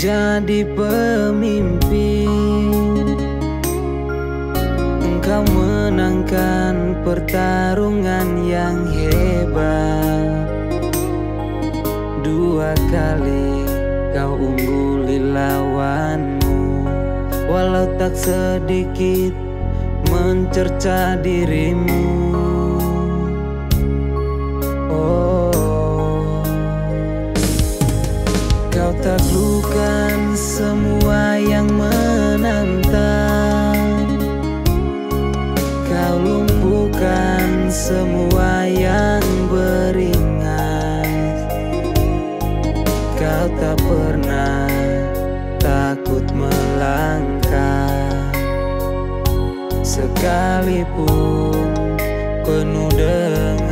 menjadi pemimpin. Engkau menangkan pertarungan yang hebat. Dua kali kau ungguli lawanmu. Walau tak sedikit mencerca dirimu taklukkan semua yang menantang. Kau lumpuhkan semua yang beringat. Kau tak pernah takut melangkah. Sekalipun penuh dengan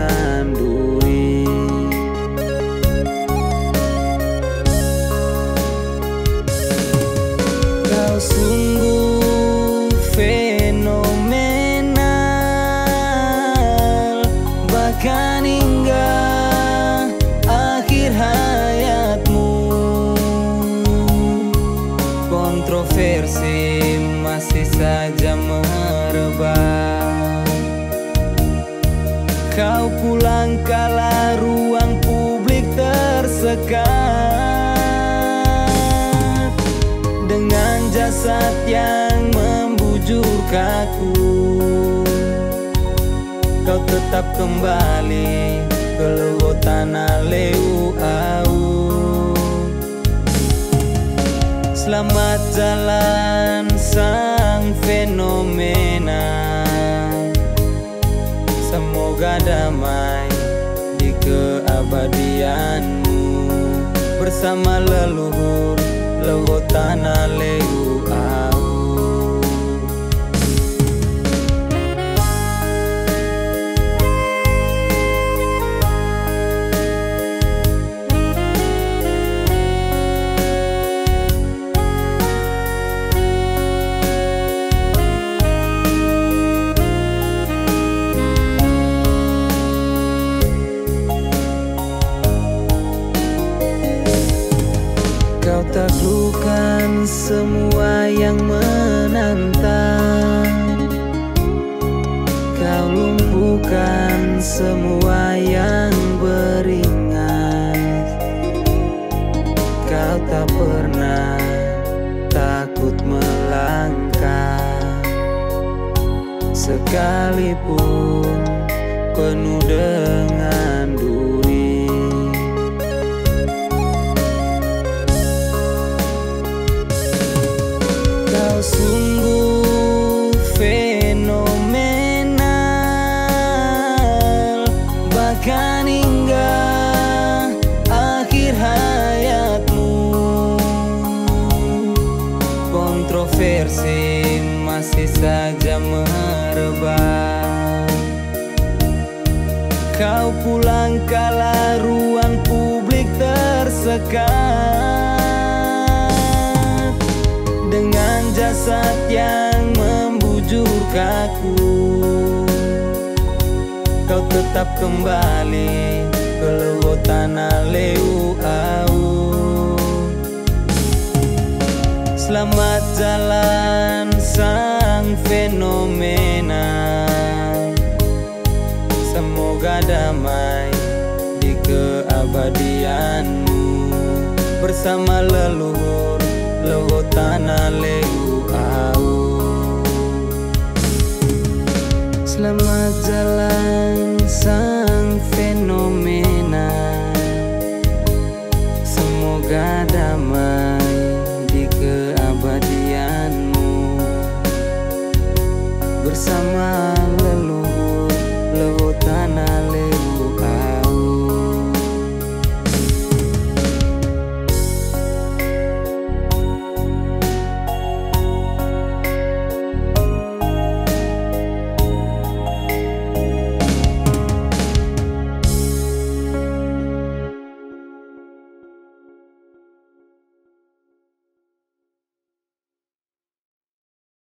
sungguh fenomenal. Bahkan hingga akhir hayatmu. Kontroversi masih saja merebak Kau pulang kala ruang publik tersekat Jasad yang membujur kaku Kau tetap kembali ke lewo tanah leu au Selamat jalan sang fenomena. Semoga damai di keabadianmu. Bersama leluhur taklukkan semua yang menantang. Kau lumpuhkan semua yang beringat Kau tak pernah takut melangkah. Sekalipun penuh dengan duri Bahkan hingga akhir hayatmu. Kontroversi masih saja merebak. Kau pulang kala ruang publik tersekat. Dengan jasad tetap kembali ke lewo tanah leu au Selamat jalan sang fenomena. Semoga damai di keabadianmu. Bersama leluhur lewo tanah leu au Selamat jalan. bersama.